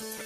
Yeah.